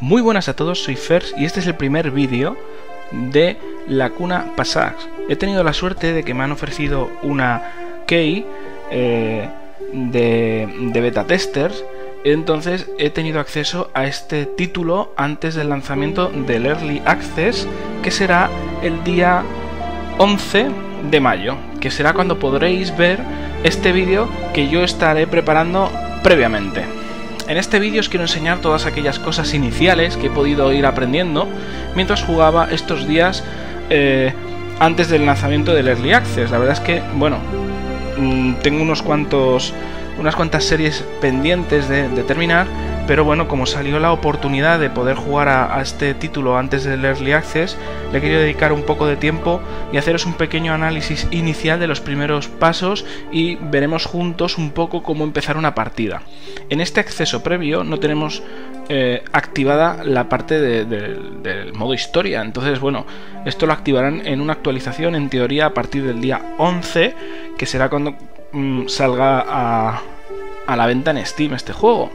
Muy buenas a todos, soy Fers y este es el primer vídeo de la cuna Passax. He tenido la suerte de que me han ofrecido una key eh, de, de beta testers, entonces he tenido acceso a este título antes del lanzamiento del Early Access, que será el día 11 de mayo, que será cuando podréis ver este vídeo que yo estaré preparando previamente. En este vídeo os quiero enseñar todas aquellas cosas iniciales que he podido ir aprendiendo mientras jugaba estos días eh, antes del lanzamiento del Early Access. La verdad es que, bueno, mm, tengo unos cuantos, unas cuantas series pendientes de, de terminar pero bueno, como salió la oportunidad de poder jugar a, este título antes del Early Access, le quería dedicar un poco de tiempo y haceros un pequeño análisis inicial de los primeros pasos y veremos juntos un poco cómo empezar una partida. En este acceso previo no tenemos eh, activada la parte del modo historia, entonces bueno, esto lo activarán en una actualización en teoría a partir del día 11, que será cuando mm, salga a, a la venta en Steam este juego.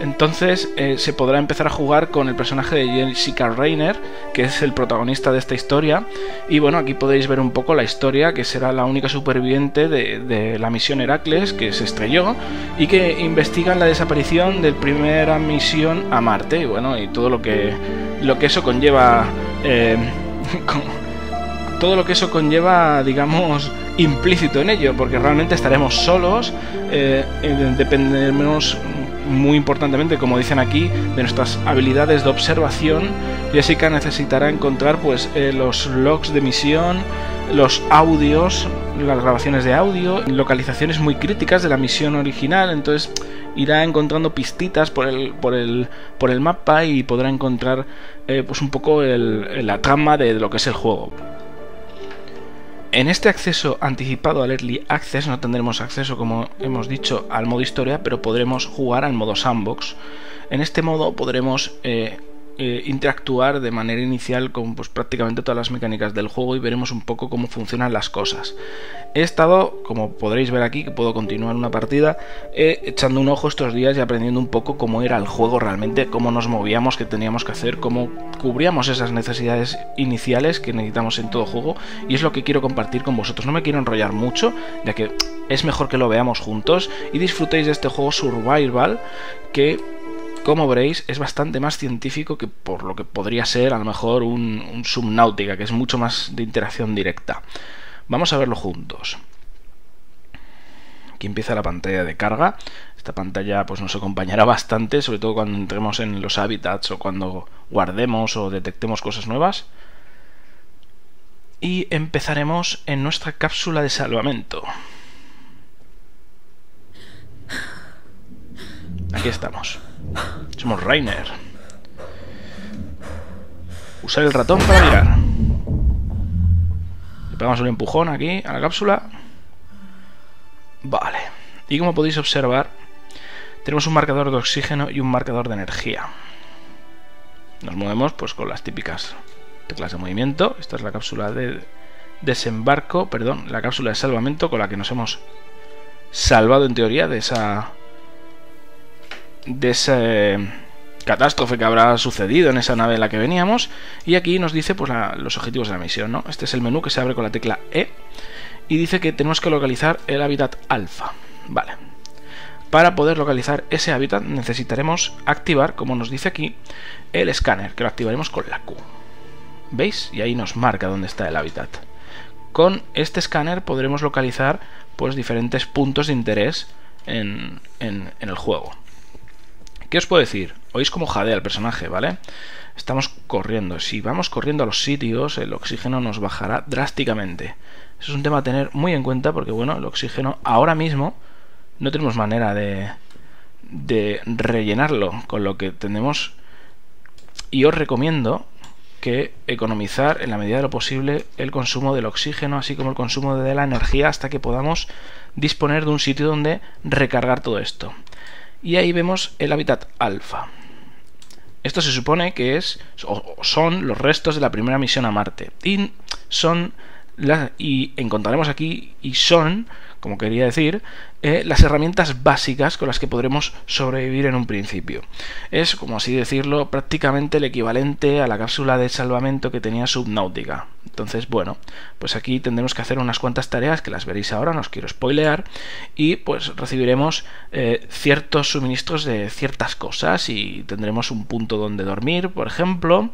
Entonces eh, se podrá empezar a jugar con el personaje de Jessica Rainer, que es el protagonista de esta historia. Y bueno, aquí podéis ver un poco la historia, que será la única superviviente de, la misión Heracles, que se estrelló, y que investigan la desaparición de primera misión a Marte. Y bueno, y todo lo que, lo que eso conlleva... Eh, todo lo que eso conlleva, digamos, implícito en ello, porque realmente estaremos solos, eh, dependeremos muy importantemente, como dicen aquí, de nuestras habilidades de observación, Jessica necesitará encontrar pues eh, los logs de misión, los audios, las grabaciones de audio, localizaciones muy críticas de la misión original, entonces irá encontrando pistitas por el, por el, por el mapa y podrá encontrar eh, pues un poco la trama de lo que es el juego. En este acceso anticipado al Early Access no tendremos acceso, como hemos dicho, al modo historia, pero podremos jugar al modo sandbox. En este modo podremos eh, eh, interactuar de manera inicial con pues, prácticamente todas las mecánicas del juego y veremos un poco cómo funcionan las cosas. He estado, como podréis ver aquí, que puedo continuar una partida, eh, echando un ojo estos días y aprendiendo un poco cómo era el juego realmente, cómo nos movíamos, qué teníamos que hacer, cómo cubríamos esas necesidades iniciales que necesitamos en todo juego y es lo que quiero compartir con vosotros. No me quiero enrollar mucho, ya que es mejor que lo veamos juntos y disfrutéis de este juego survival que como veréis, es bastante más científico que por lo que podría ser a lo mejor un, Subnautica, que es mucho más de interacción directa. Vamos a verlo juntos. Aquí empieza la pantalla de carga. Esta pantalla pues nos acompañará bastante, sobre todo cuando entremos en los hábitats o cuando guardemos o detectemos cosas nuevas. Y empezaremos en nuestra cápsula de salvamento. Aquí estamos. Somos Rainer. Usar el ratón para mirar. Le pegamos un empujón aquí a la cápsula. Vale. Y como podéis observar, tenemos un marcador de oxígeno y un marcador de energía. Nos movemos pues con las típicas teclas de movimiento. Esta es la cápsula de desembarco, perdón, la cápsula de salvamento con la que nos hemos salvado en teoría de esa de esa catástrofe que habrá sucedido en esa nave en la que veníamos. Y aquí nos dice pues, los objetivos de la misión. ¿no? Este es el menú que se abre con la tecla E. Y dice que tenemos que localizar el hábitat alfa. Vale. Para poder localizar ese hábitat necesitaremos activar, como nos dice aquí, el escáner, que lo activaremos con la Q. ¿Veis? Y ahí nos marca dónde está el hábitat. Con este escáner podremos localizar pues, diferentes puntos de interés en el juego. ¿Qué os puedo decir? Oís como jadea el personaje, ¿vale? Estamos corriendo. Si vamos corriendo a los sitios, el oxígeno nos bajará drásticamente. Eso es un tema a tener muy en cuenta porque, bueno, el oxígeno ahora mismo no tenemos manera de, de rellenarlo con lo que tenemos. Y os recomiendo que economizar en la medida de lo posible el consumo del oxígeno, así como el consumo de la energía, hasta que podamos disponer de un sitio donde recargar todo esto y ahí vemos el hábitat alfa. Esto se supone que es o son los restos de la primera misión a Marte y son y encontraremos aquí y son como quería decir, eh, las herramientas básicas con las que podremos sobrevivir en un principio. Es, como así decirlo, prácticamente el equivalente a la cápsula de salvamento que tenía Subnautica. Entonces, bueno, pues aquí tendremos que hacer unas cuantas tareas que las veréis ahora, no os quiero spoilear, y pues recibiremos eh, ciertos suministros de ciertas cosas y tendremos un punto donde dormir, por ejemplo,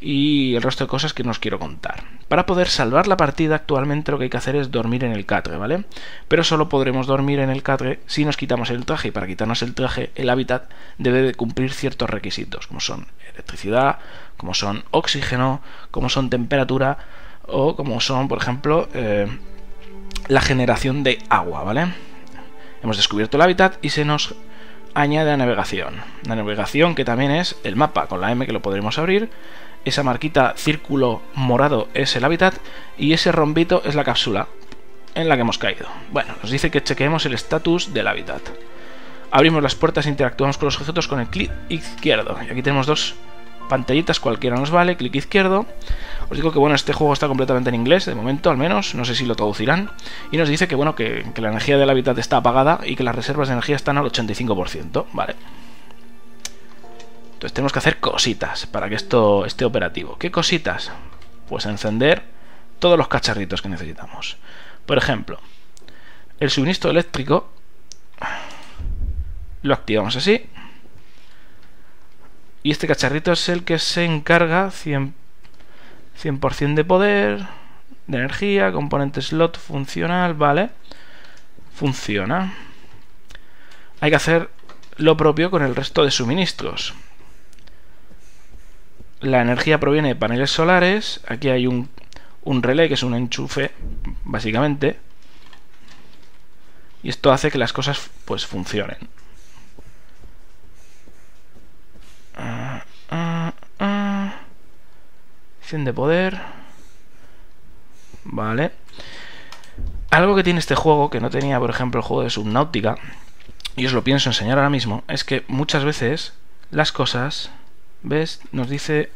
y el resto de cosas que no os quiero contar. Para poder salvar la partida actualmente lo que hay que hacer es dormir en el catre, ¿vale? Pero solo podremos dormir en el catre si nos quitamos el traje y para quitarnos el traje el hábitat debe de cumplir ciertos requisitos como son electricidad, como son oxígeno, como son temperatura o como son, por ejemplo, eh, la generación de agua, ¿vale? Hemos descubierto el hábitat y se nos añade a navegación. La navegación que también es el mapa con la M que lo podremos abrir esa marquita círculo morado es el hábitat y ese rombito es la cápsula en la que hemos caído. Bueno, nos dice que chequeemos el estatus del hábitat. Abrimos las puertas e interactuamos con los objetos con el clic izquierdo. Y aquí tenemos dos pantallitas, cualquiera nos vale, clic izquierdo. Os digo que bueno, este juego está completamente en inglés, de momento al menos, no sé si lo traducirán. Y nos dice que bueno, que, la energía del hábitat está apagada y que las reservas de energía están al 85%. Vale. Entonces tenemos que hacer cositas para que esto esté operativo. ¿Qué cositas? Pues encender todos los cacharritos que necesitamos. Por ejemplo, el suministro eléctrico lo activamos así. Y este cacharrito es el que se encarga 100%, 100 de poder, de energía, componente slot funcional, ¿vale? Funciona. Hay que hacer lo propio con el resto de suministros la energía proviene de paneles solares. Aquí hay un, un relé que es un enchufe, básicamente. Y esto hace que las cosas pues funcionen. Uh, de poder. Vale. Algo que tiene este juego, que no tenía, por ejemplo, el juego de Subnautica, y os lo pienso enseñar ahora mismo, es que muchas veces las cosas ¿Ves? Nos dice...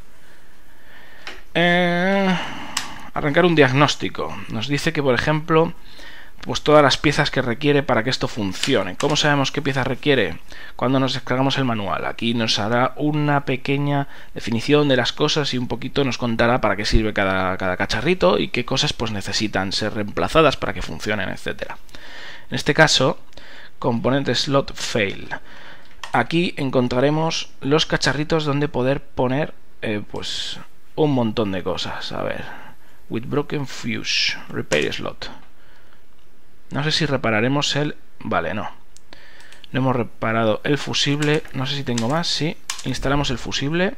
Eh, arrancar un diagnóstico. Nos dice que, por ejemplo, pues todas las piezas que requiere para que esto funcione. ¿Cómo sabemos qué piezas requiere? Cuando nos descargamos el manual. Aquí nos hará una pequeña definición de las cosas y un poquito nos contará para qué sirve cada, cada cacharrito y qué cosas pues necesitan ser reemplazadas para que funcionen, etcétera. En este caso, componente slot fail aquí encontraremos los cacharritos donde poder poner eh, pues un montón de cosas. A ver, with broken fuse, repair slot. No sé si repararemos el... Vale, no. No hemos reparado el fusible. No sé si tengo más. Sí, instalamos el fusible.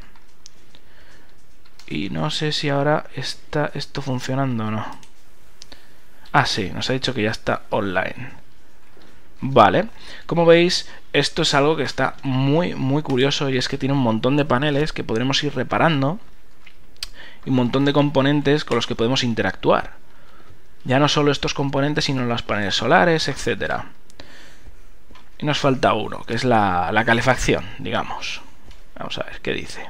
Y no sé si ahora está esto funcionando o no. Ah, sí, nos ha dicho que ya está online. Vale, como veis, esto es algo que está muy, muy curioso y es que tiene un montón de paneles que podremos ir reparando y un montón de componentes con los que podemos interactuar. Ya no solo estos componentes, sino los paneles solares, etc. Y nos falta uno, que es la, la calefacción, digamos. Vamos a ver, ¿qué dice?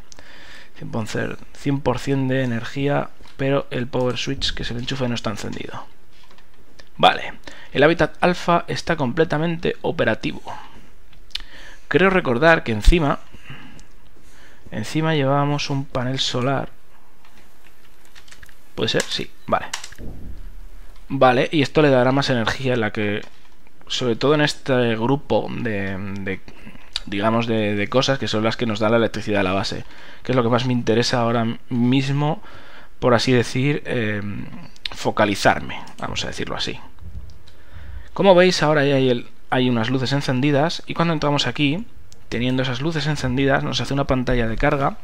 100% de energía, pero el power switch que se le enchufe no está encendido. Vale, el hábitat alfa está completamente operativo. Creo recordar que encima, encima llevábamos un panel solar. ¿Puede ser? Sí, vale. Vale, y esto le dará más energía en la que, sobre todo en este grupo de, digamos, de, cosas que son las que nos da la electricidad a la base, que es lo que más me interesa ahora mismo, por así decir, eh, focalizarme, vamos a decirlo así. Como veis, ahora hay, hay unas luces encendidas y cuando entramos aquí, teniendo esas luces encendidas, nos hace una pantalla de carga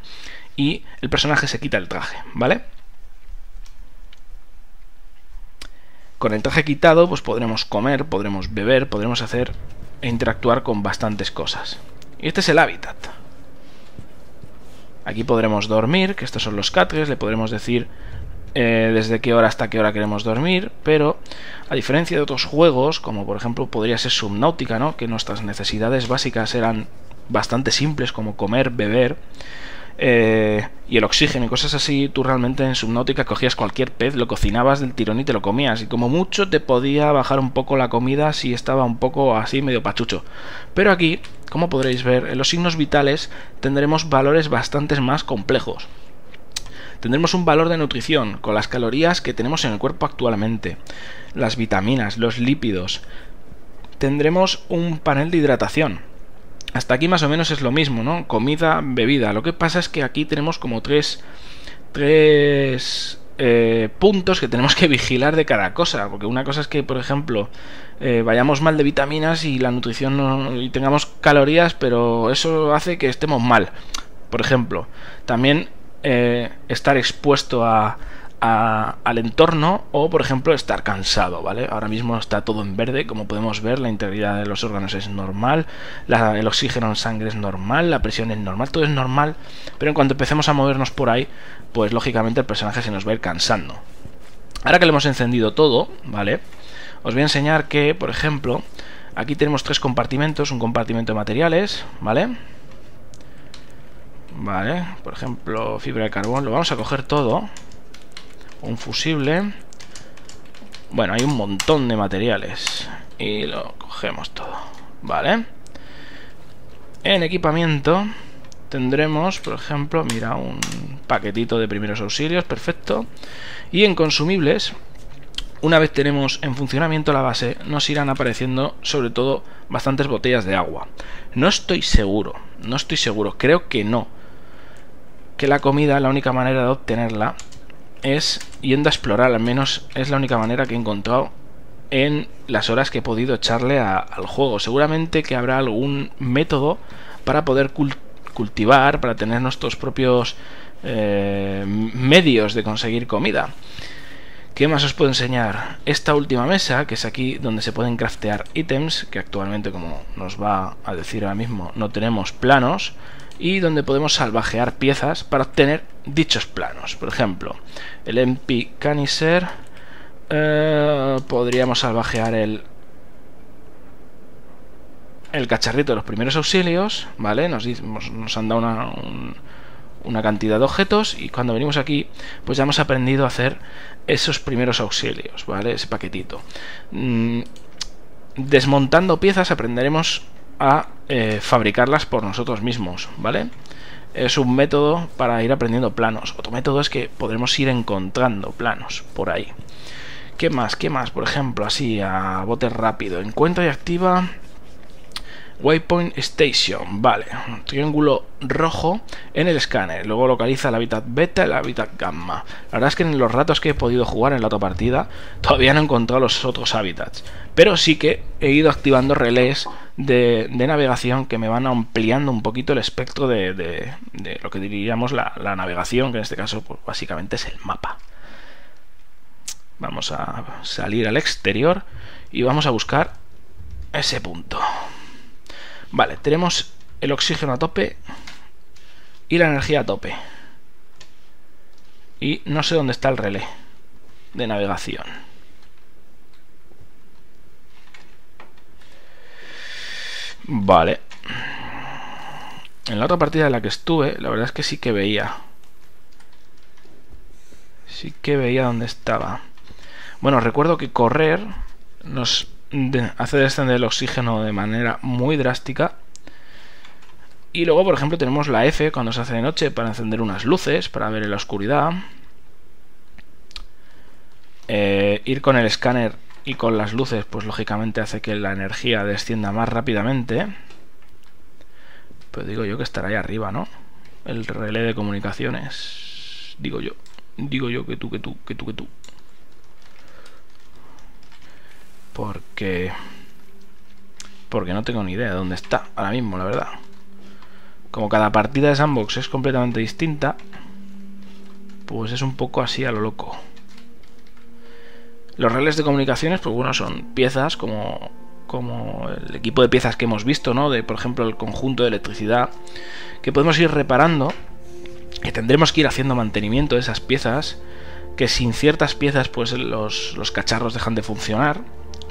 y el personaje se quita el traje, ¿vale? Con el traje quitado, pues podremos comer, podremos beber, podremos hacer e interactuar con bastantes cosas. Y este es el hábitat. Aquí podremos dormir, que estos son los catres, le podremos decir eh, desde qué hora hasta qué hora queremos dormir, pero a diferencia de otros juegos, como por ejemplo podría ser Subnautica, ¿no? que nuestras necesidades básicas eran bastante simples, como comer, beber, eh, y el oxígeno y cosas así, tú realmente en Subnautica cogías cualquier pez, lo cocinabas del tirón y te lo comías. Y como mucho te podía bajar un poco la comida si estaba un poco así medio pachucho. Pero aquí, como podréis ver, en los signos vitales tendremos valores bastante más complejos. Tendremos un valor de nutrición con las calorías que tenemos en el cuerpo actualmente, las vitaminas, los lípidos. Tendremos un panel de hidratación, hasta aquí más o menos es lo mismo, ¿no? Comida, bebida. Lo que pasa es que aquí tenemos como tres, tres eh, puntos que tenemos que vigilar de cada cosa. Porque una cosa es que, por ejemplo, eh, vayamos mal de vitaminas y la nutrición no, y tengamos calorías, pero eso hace que estemos mal. Por ejemplo, también eh, estar expuesto al entorno o, por ejemplo, estar cansado, ¿vale? Ahora mismo está todo en verde, como podemos ver, la integridad de los órganos es normal, el oxígeno en sangre es normal, la presión es normal, todo es normal, pero en cuanto empecemos a movernos por ahí, pues lógicamente el personaje se nos va a ir cansando. Ahora que le hemos encendido todo, ¿vale? Os voy a enseñar que, por ejemplo, aquí tenemos tres compartimentos, un compartimento de materiales, ¿vale? Vale, por ejemplo, fibra de carbón, lo vamos a coger todo un fusible. Bueno, hay un montón de materiales. Y lo cogemos todo. Vale. En equipamiento tendremos, por ejemplo, mira, un paquetito de primeros auxilios, perfecto. Y en consumibles, una vez tenemos en funcionamiento la base, nos irán apareciendo sobre todo bastantes botellas de agua. No estoy seguro, no estoy seguro, creo que no. Que la comida, la única manera de obtenerla es yendo a explorar, al menos es la única manera que he encontrado en las horas que he podido echarle al juego. Seguramente que habrá algún método para poder cultivar, para tener nuestros propios eh, medios de conseguir comida. ¿Qué más os puedo enseñar? Esta última mesa, que es aquí donde se pueden craftear ítems, que actualmente, como nos va a decir ahora mismo, no tenemos planos, y donde podemos salvajear piezas para obtener dichos planos. Por ejemplo, el MP Canister eh, podríamos salvajear el el cacharrito de los primeros auxilios, ¿vale? Nos, nos han dado una, una cantidad de objetos y cuando venimos aquí, pues ya hemos aprendido a hacer esos primeros auxilios, ¿vale? Ese paquetito. Mm, desmontando piezas aprenderemos a eh, fabricarlas por nosotros mismos, ¿vale? Es un método para ir aprendiendo planos. Otro método es que podremos ir encontrando planos por ahí. ¿Qué más? ¿Qué más? Por ejemplo, así a bote rápido. Encuentra y activa Waypoint Station, vale, triángulo rojo en el escáner. Luego localiza el hábitat beta y el hábitat gamma. La verdad es que en los ratos que he podido jugar en la otra partida todavía no he encontrado los otros hábitats. Pero sí que he ido activando relés de, navegación que me van ampliando un poquito el espectro de, lo que diríamos la, la, navegación, que en este caso pues, básicamente es el mapa. Vamos a salir al exterior y vamos a buscar ese punto. Vale, tenemos el oxígeno a tope y la energía a tope. Y no sé dónde está el relé de navegación. Vale. En la otra partida en la que estuve, la verdad es que sí que veía. Sí que veía dónde estaba. Bueno, recuerdo que correr nos hace descender el oxígeno de manera muy drástica. Y luego, por ejemplo, tenemos la F cuando se hace de noche para encender unas luces, para ver en la oscuridad. Eh, ir con el escáner y con las luces, pues lógicamente hace que la energía descienda más rápidamente. Pero digo yo que estará ahí arriba, ¿no? El relé de comunicaciones. Digo yo. Digo yo que tú, que tú, que tú, que tú. Porque... Porque no tengo ni idea de dónde está ahora mismo, la verdad. Como cada partida de sandbox es completamente distinta, pues es un poco así a lo loco. Los relés de comunicaciones, pues bueno, son piezas como, como el equipo de piezas que hemos visto, ¿no? De, por ejemplo, el conjunto de electricidad, que podemos ir reparando, que tendremos que ir haciendo mantenimiento de esas piezas, que sin ciertas piezas, pues los, los cacharros dejan de funcionar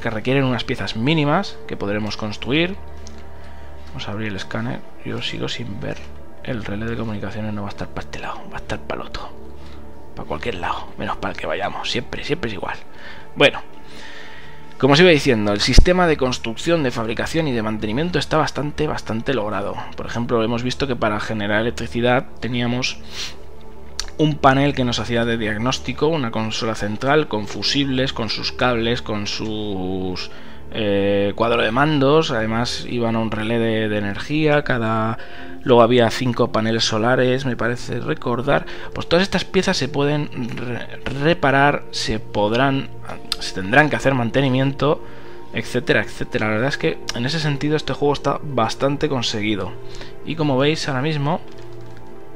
que requieren unas piezas mínimas que podremos construir. Vamos a abrir el escáner. Yo sigo sin ver el relé de comunicaciones no va a estar para este lado, va a estar para el otro. Para cualquier lado, menos para el que vayamos. Siempre, siempre es igual. Bueno, como os iba diciendo, el sistema de construcción, de fabricación y de mantenimiento está bastante, bastante logrado. Por ejemplo, hemos visto que para generar electricidad teníamos un panel que nos hacía de diagnóstico, una consola central con fusibles, con sus cables, con sus eh, cuadro de mandos, además iban a un relé de, energía, cada luego había cinco paneles solares, me parece recordar. Pues todas estas piezas se pueden reparar, se podrán, se tendrán que hacer mantenimiento, etcétera, etcétera. La verdad es que en ese sentido este juego está bastante conseguido. Y como veis ahora mismo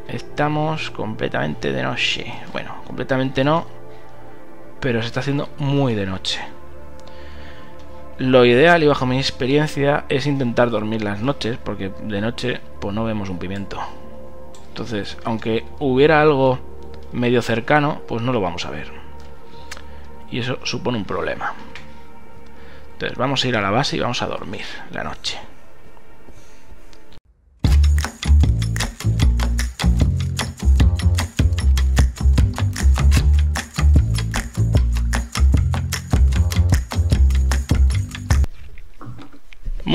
estamos completamente de noche. Bueno, completamente no, pero se está haciendo muy de noche. Lo ideal y bajo mi experiencia es intentar dormir las noches, porque de noche pues no vemos un pimiento. Entonces, aunque hubiera algo medio cercano, pues no lo vamos a ver. Y eso supone un problema. Entonces vamos a ir a la base y vamos a dormir la noche.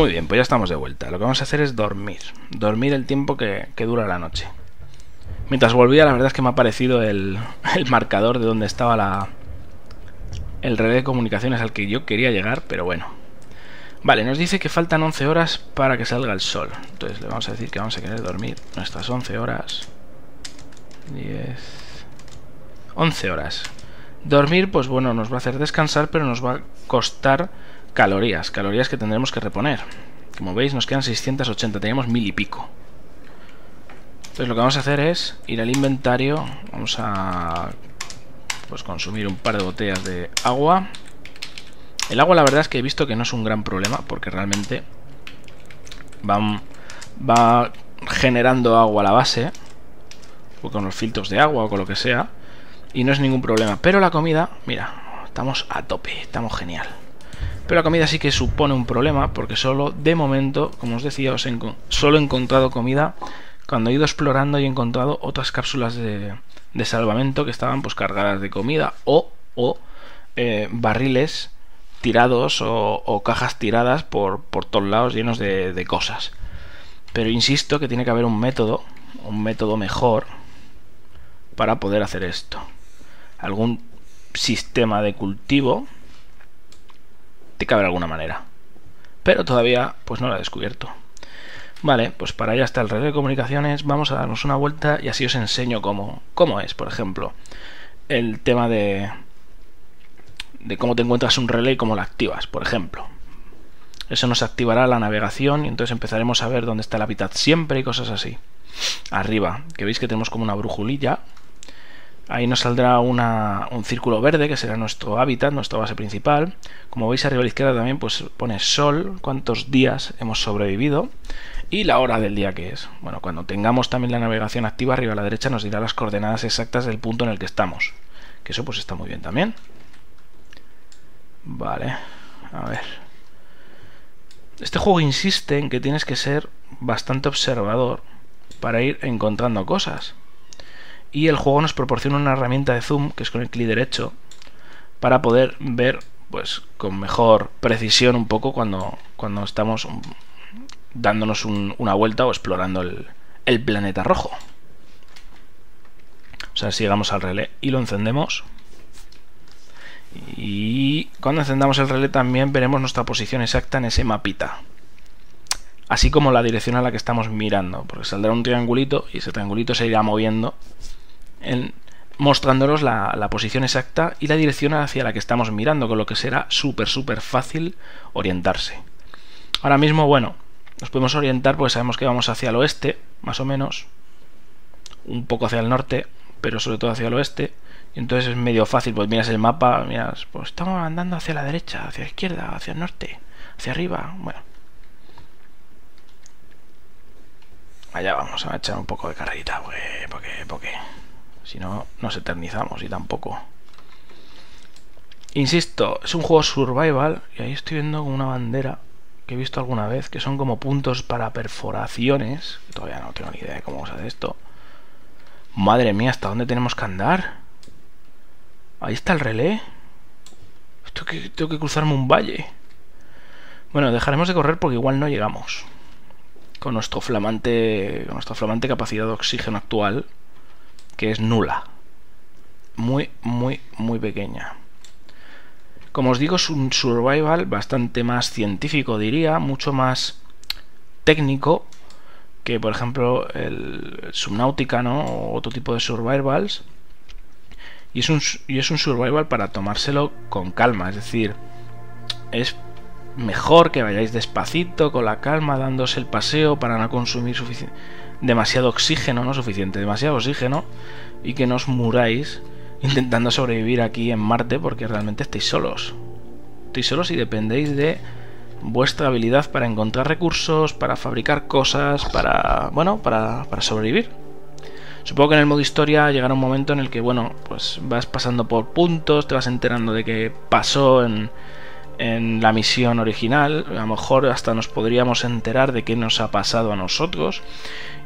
Muy bien, pues ya estamos de vuelta. Lo que vamos a hacer es dormir. Dormir el tiempo que, dura la noche. Mientras volvía, la verdad es que me ha aparecido el, marcador de donde estaba la, el relé de comunicaciones al que yo quería llegar, pero bueno. Vale, nos dice que faltan 11 horas para que salga el sol. Entonces le vamos a decir que vamos a querer dormir nuestras 11 horas. 10... 11 horas. Dormir, pues bueno, nos va a hacer descansar, pero nos va a costar Calorías, calorías que tendremos que reponer. Como veis nos quedan 680, tenemos mil y pico. Entonces lo que vamos a hacer es ir al inventario, vamos a pues consumir un par de botellas de agua. El agua la verdad es que he visto que no es un gran problema porque realmente va, va generando agua a la base o con los filtros de agua o con lo que sea y no es ningún problema. Pero la comida, mira, estamos a tope, estamos genial. Pero la comida sí que supone un problema porque solo de momento, como os decía, os solo he encontrado comida cuando he ido explorando y he encontrado otras cápsulas de, salvamento que estaban pues cargadas de comida o, o eh, barriles tirados o, cajas tiradas por, por, todos lados llenos de, de cosas. Pero insisto que tiene que haber un método, un método mejor para poder hacer esto. Algún sistema de cultivo tiene que haber alguna manera. Pero todavía pues no la he descubierto. Vale, pues para allá está el relé de comunicaciones. Vamos a darnos una vuelta y así os enseño cómo, cómo es, por ejemplo, el tema de, de cómo te encuentras un relé y cómo lo activas, por ejemplo. Eso nos activará la navegación y entonces empezaremos a ver dónde está el hábitat siempre y cosas así. Arriba, que veis que tenemos como una brujulilla Ahí nos saldrá un círculo verde que será nuestro hábitat, nuestra base principal. Como veis arriba a la izquierda también pues pone sol, cuántos días hemos sobrevivido y la hora del día que es. Bueno, cuando tengamos también la navegación activa arriba a la derecha nos dirá las coordenadas exactas del punto en el que estamos. Que eso pues está muy bien también. Vale, a ver. Este juego insiste en que tienes que ser bastante observador para ir encontrando cosas y el juego nos proporciona una herramienta de zoom, que es con el clic derecho, para poder ver pues con mejor precisión un poco cuando, cuando estamos dándonos una vuelta o explorando el, el planeta rojo. O sea, si llegamos al relé y lo encendemos. Y cuando encendamos el relé también veremos nuestra posición exacta en ese mapita. Así como la dirección a la que estamos mirando, porque saldrá un triangulito y ese triangulito se irá moviendo en, mostrándonos la, posición exacta y la dirección hacia la que estamos mirando, con lo que será súper, súper fácil orientarse. Ahora mismo, bueno, nos podemos orientar porque sabemos que vamos hacia el oeste, más o menos, un poco hacia el norte, pero sobre todo hacia el oeste. Y entonces es medio fácil, pues miras el mapa, miras, pues estamos andando hacia la derecha, hacia la izquierda, hacia el norte, hacia arriba, bueno. Allá vamos a echar un poco de carrerita, porque, porque, porque si no, nos eternizamos y tampoco. Insisto, es un juego survival y ahí estoy viendo una bandera que he visto alguna vez, que son como puntos para perforaciones. Todavía no tengo ni idea de cómo se hace esto. Madre mía, ¿hasta dónde tenemos que andar? Ahí está el relé. Que, tengo que cruzarme un valle. Bueno, dejaremos de correr porque igual no llegamos. Con nuestro flamante. Con nuestra flamante capacidad de oxígeno actual. Que es nula. Muy, muy, muy pequeña. Como os digo, es un survival bastante más científico, diría, mucho más técnico que, por ejemplo, el Subnautica, ¿no? O otro tipo de survivals. Y es, un, y es un survival para tomárselo con calma, es decir, es mejor que vayáis despacito, con la calma, dándose el paseo para no consumir demasiado oxígeno, no suficiente, demasiado oxígeno, y que no os muráis intentando sobrevivir aquí en Marte porque realmente estáis solos. Estáis solos y dependéis de vuestra habilidad para encontrar recursos, para fabricar cosas, para, bueno, para, para sobrevivir. Supongo que en el modo historia llegará un momento en el que, bueno, pues vas pasando por puntos, te vas enterando de qué pasó en, en la misión original. A lo mejor hasta nos podríamos enterar de qué nos ha pasado a nosotros.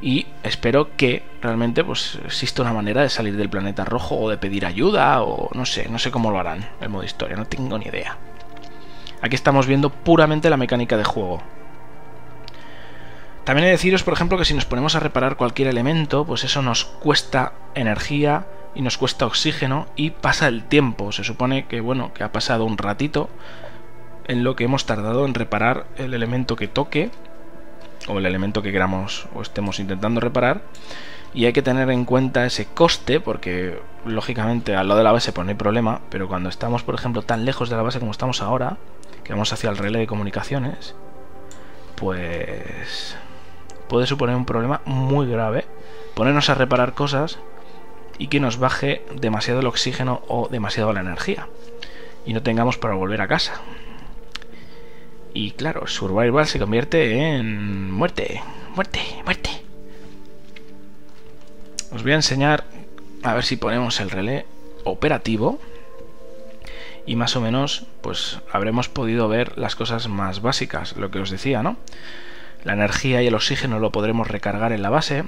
Y espero que realmente pues exista una manera de salir del planeta rojo o de pedir ayuda o no sé, no sé cómo lo harán el modo historia, no tengo ni idea. Aquí estamos viendo puramente la mecánica de juego. También he de deciros, por ejemplo, que si nos ponemos a reparar cualquier elemento, pues eso nos cuesta energía y nos cuesta oxígeno y pasa el tiempo. Se supone que, bueno, que ha pasado un ratito en lo que hemos tardado en reparar el elemento que toque o el elemento que queramos o estemos intentando reparar y hay que tener en cuenta ese coste porque lógicamente al lado de la base pues no hay problema pero cuando estamos por ejemplo tan lejos de la base como estamos ahora que vamos hacia el relé de comunicaciones pues puede suponer un problema muy grave ponernos a reparar cosas y que nos baje demasiado el oxígeno o demasiado la energía y no tengamos para volver a casa y claro, Survival se convierte en muerte, muerte, muerte. Os voy a enseñar a ver si ponemos el relé operativo y más o menos pues habremos podido ver las cosas más básicas, lo que os decía, ¿no? La energía y el oxígeno lo podremos recargar en la base.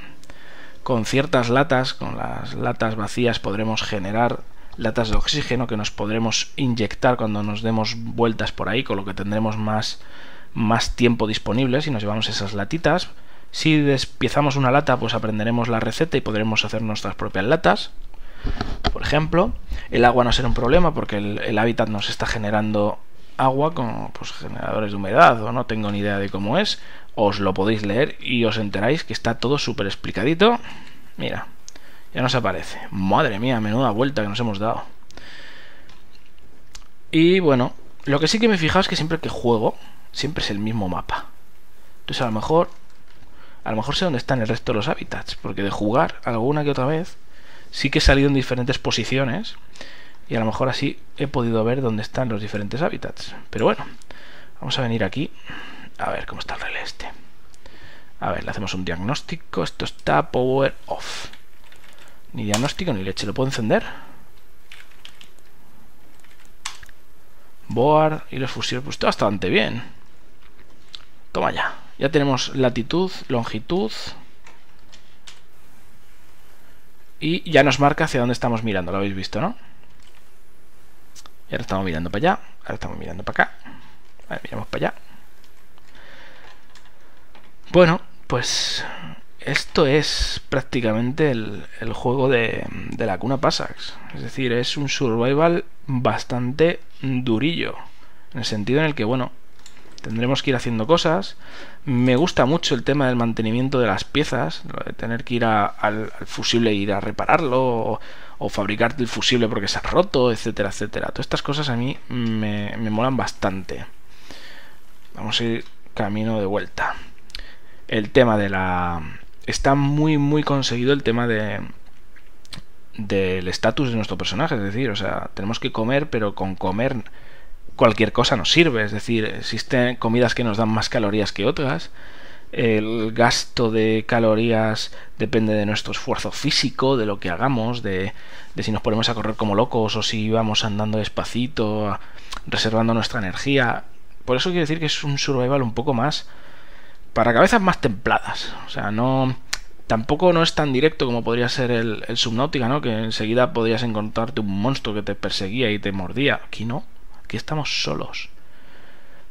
Con ciertas latas, con las latas vacías podremos generar latas de oxígeno que nos podremos inyectar cuando nos demos vueltas por ahí, con lo que tendremos más, más tiempo disponible si nos llevamos esas latitas. Si despiezamos una lata, pues aprenderemos la receta y podremos hacer nuestras propias latas. Por ejemplo, el agua no será un problema porque el, hábitat nos está generando agua con pues, generadores de humedad o no tengo ni idea de cómo es. Os lo podéis leer y os enteráis que está todo súper explicadito. Mira, ya nos aparece. Madre mía, menuda vuelta que nos hemos dado. Y bueno, lo que sí que me he fijado es que siempre que juego, siempre es el mismo mapa. Entonces a lo mejor, a lo mejor sé dónde están el resto de los hábitats, porque de jugar alguna que otra vez, sí que he salido en diferentes posiciones y a lo mejor así he podido ver dónde están los diferentes hábitats. Pero bueno, vamos a venir aquí a ver cómo está el relé este. A ver, le hacemos un diagnóstico. Esto está power off. Ni diagnóstico ni leche. ¿Lo puedo encender? Board y los fusiles. Pues está bastante bien. Toma ya. Ya tenemos latitud, longitud. Y ya nos marca hacia dónde estamos mirando. Lo habéis visto, ¿no? Y ahora estamos mirando para allá. Ahora estamos mirando para acá. Vale, miramos para allá. Bueno, pues esto es prácticamente el, juego de, la cuna Pasax. Es decir, es un survival bastante durillo. En el sentido en el que, bueno, tendremos que ir haciendo cosas. Me gusta mucho el tema del mantenimiento de las piezas, de tener que ir al, fusible e ir a repararlo, o, o, fabricarte el fusible porque se ha roto, etcétera, etcétera. Todas estas cosas a mí me, me molan bastante. Vamos a ir camino de vuelta. El tema de la está muy, muy conseguido el tema de del estatus de nuestro personaje, es decir, o sea, tenemos que comer, pero con comer cualquier cosa nos sirve, es decir, existen comidas que nos dan más calorías que otras, el gasto de calorías depende de nuestro esfuerzo físico, de lo que hagamos, de, de si nos ponemos a correr como locos o si vamos andando despacito, reservando nuestra energía, Por eso quiero decir que es un survival un poco más para cabezas más templadas. O sea, no tampoco no es tan directo como podría ser el, Subnautica, ¿no? Que enseguida podrías encontrarte un monstruo que te perseguía y te mordía. Aquí no. Aquí estamos solos.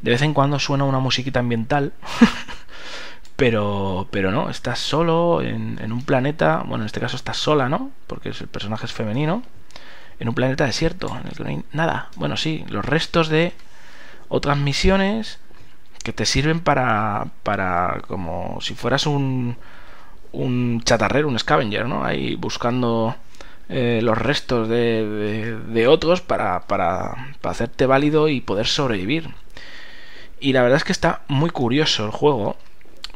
De vez en cuando suena una musiquita ambiental. pero, pero no, estás solo en, en, un planeta. Bueno, en este caso estás sola, ¿no? Porque el personaje es femenino. En un planeta desierto, en el que no hay nada. Bueno, sí, los restos de otras misiones que te sirven para. para. como si fueras un. un chatarrero, un scavenger, ¿no? Ahí buscando eh, los restos de, de, de otros para, para, para, hacerte válido y poder sobrevivir. Y la verdad es que está muy curioso el juego,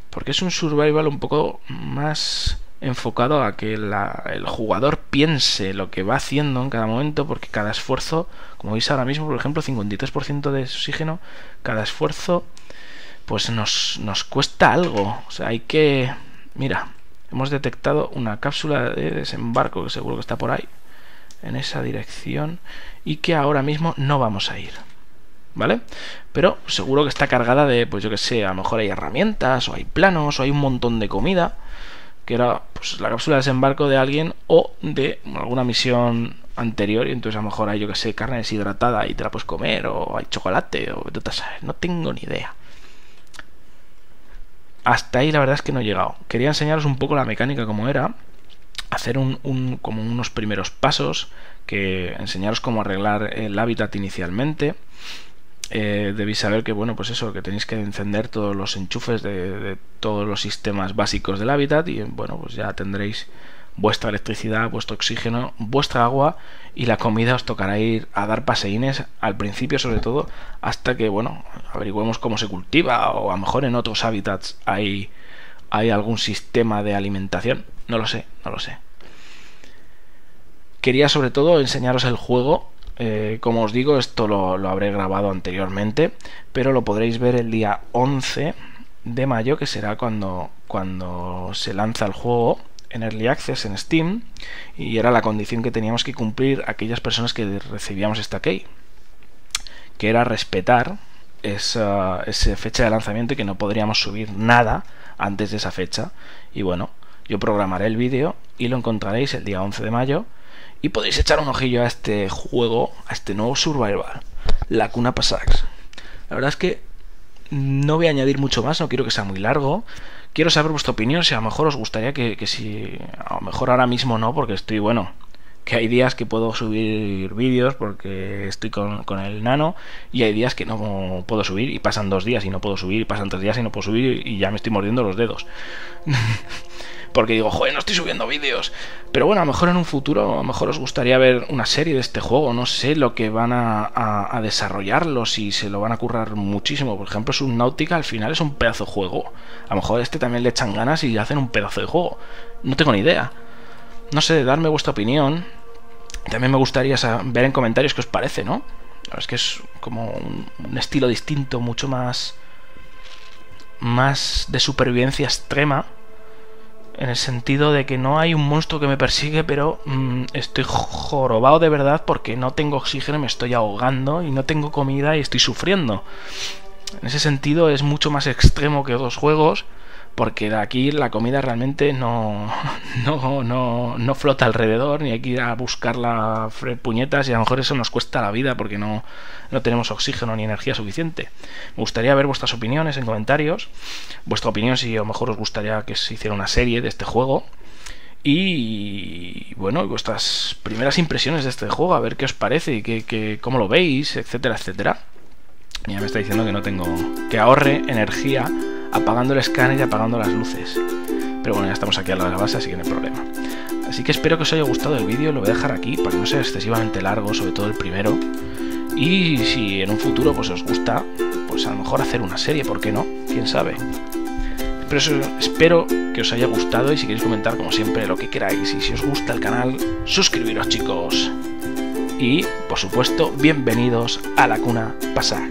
porque es un survival un poco más enfocado a que el jugador piense lo que va haciendo en cada momento, porque cada esfuerzo, como veis ahora mismo, por ejemplo, 53% de oxígeno, cada esfuerzo, pues nos, nos cuesta algo. O sea, hay que... Mira, hemos detectado una cápsula de desembarco que seguro que está por ahí en esa dirección y que ahora mismo no vamos a ir ¿vale? pero seguro que está cargada de pues yo que sé a lo mejor hay herramientas o hay planos o hay un montón de comida que era pues la cápsula de desembarco de alguien o de alguna misión anterior y entonces a lo mejor hay yo que sé carne deshidratada y te la puedes comer o hay chocolate o no tengo ni idea hasta ahí la verdad es que no he llegado. Quería enseñaros un poco la mecánica como era, hacer un, como unos primeros pasos, que enseñaros cómo arreglar el hábitat inicialmente. Eh, debéis saber que bueno pues eso que tenéis que encender todos los enchufes de, de todos los sistemas básicos del hábitat y bueno pues ya tendréis vuestra electricidad, vuestro oxígeno, vuestra agua y la comida os tocará ir a dar paseínes al principio sobre todo hasta que bueno averigüemos cómo se cultiva o a lo mejor en otros hábitats hay, hay algún sistema de alimentación. No lo sé, no lo sé. Quería sobre todo enseñaros el juego. Eh, como os digo esto lo, lo habré grabado anteriormente pero lo podréis ver el día 11 de mayo que será cuando, cuando se lanza el juego en Early Access en Steam y era la condición que teníamos que cumplir aquellas personas que recibíamos esta key, que era respetar esa, esa fecha de lanzamiento y que no podríamos subir nada antes de esa fecha. Y bueno, yo programaré el vídeo y lo encontraréis el día 11 de mayo y podéis echar un ojillo a este juego, a este nuevo survival, la Cuna Pasax. La verdad es que no voy a añadir mucho más, no quiero que sea muy largo. Quiero saber vuestra opinión, si a lo mejor os gustaría que, que si... A lo mejor ahora mismo no, porque estoy, bueno, que hay días que puedo subir vídeos porque estoy con, con, el nano y hay días que no puedo subir y pasan dos días y no puedo subir y pasan tres días y no puedo subir y ya me estoy mordiendo los dedos. porque digo, joder, no estoy subiendo vídeos. Pero bueno, a lo mejor en un futuro, a lo mejor os gustaría ver una serie de este juego, no sé lo que van a, a, a desarrollarlo, si se lo van a currar muchísimo. Por ejemplo, Subnautica al final es un pedazo de juego. A lo mejor este también le echan ganas y hacen un pedazo de juego. No tengo ni idea. No sé, darme vuestra opinión. También me gustaría ver en comentarios qué os parece, ¿no? Es que es como un, estilo distinto, mucho más más de supervivencia extrema en el sentido de que no hay un monstruo que me persigue, pero mmm, estoy jorobado de verdad porque no tengo oxígeno, me estoy ahogando y no tengo comida y estoy sufriendo. En ese sentido es mucho más extremo que otros juegos porque de aquí la comida realmente no, no, no, no flota alrededor, ni hay que ir a buscarla puñetas y a lo mejor eso nos cuesta la vida porque no, no tenemos oxígeno ni energía suficiente. Me gustaría ver vuestras opiniones en comentarios, vuestra opinión si a lo mejor os gustaría que se hiciera una serie de este juego. Y bueno, vuestras primeras impresiones de este juego, a ver qué os parece y que, que, cómo lo veis, etcétera, etcétera. Ya me está diciendo que no tengo. que ahorre energía apagando el escáner y apagando las luces. Pero bueno, ya estamos aquí a la base, así que no hay problema. Así que espero que os haya gustado el vídeo, lo voy a dejar aquí para que no sea excesivamente largo, sobre todo el primero. Y si en un futuro pues os gusta, pues a lo mejor hacer una serie, ¿por qué no? ¿Quién sabe? Pero espero que os haya gustado y si queréis comentar como siempre lo que queráis y si os gusta el canal, suscribiros chicos. Y, por supuesto, bienvenidos a la cuna pasar.